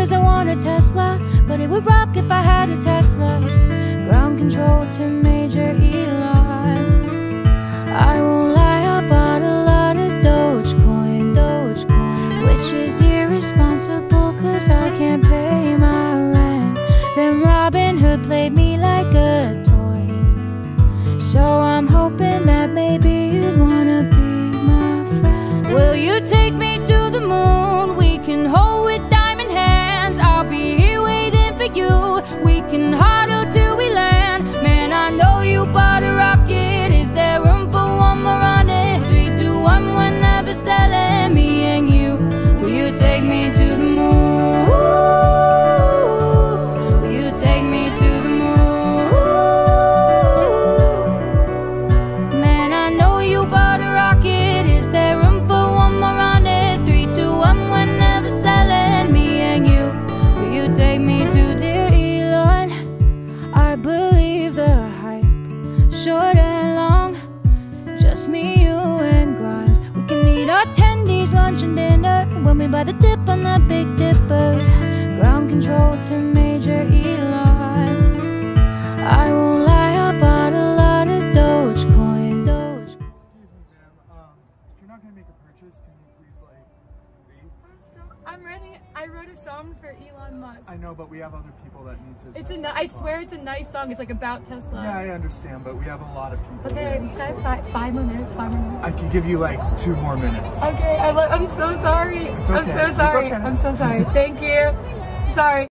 cause I want a Tesla, but it would rock if I had a Tesla. Ground control to Major Elon. I won't lie, I bought a lot of Dogecoin, Dogecoin, which is irresponsible cause I can't pay my rent. Then Robinhood played me like a toy. So I'm hoping that maybe you'd wanna be my friend. Will you take me to the moon? We can hold believe the hype, short and long. Just me, you, and Grimes. We can eat our tendies, lunch and dinner when we buy the dip on the Big Dipper. Ground control to Major Elon. I won't lie, I bought a lot of Dogecoin. Doge. Excuse me, ma'am. Um, if you're not gonna make a purchase, I'm writing. I wrote a song for Elon Musk. I know, but we have other people that need to. It's a. test ni- out I swear it's a nice song. It's like about Tesla. Yeah, I understand, but we have a lot of people. Okay, you guys five, five more minutes. Five more minutes. I can give you like two more minutes. Okay, I lo- I'm so sorry. It's I'm okay. so It's sorry. okay. I'm so sorry. Thank you. Sorry.